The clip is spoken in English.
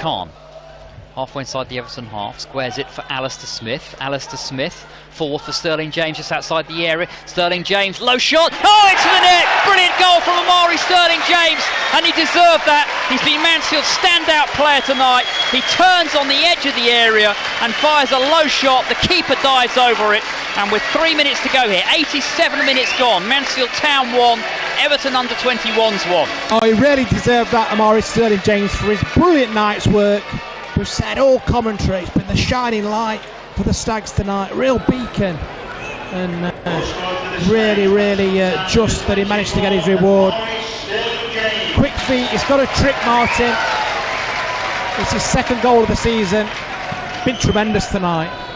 Khan. Halfway inside the Everton half, squares it for Alistair Smith. Alistair Smith, forward for Sterling James just outside the area. Sterling James, low shot. Oh, it's the net! Brilliant goal from Omari Sterling James, and he deserved that. He's been Mansfield's standout player tonight. He turns on the edge of the area and fires a low shot. The keeper dives over it, and with three minutes to go here, 87 minutes gone, Mansfield Town won, Everton under 21s won. Oh, he really deserved that, Omari Sterling James, for his brilliant night's work. Said all commentary, it's been the shining light for the Stags tonight, real beacon. And uh, really, really uh, just that he managed to get his reward. Quick feet, he's got a trick, Martin. It's his second goal of the season. Been tremendous tonight.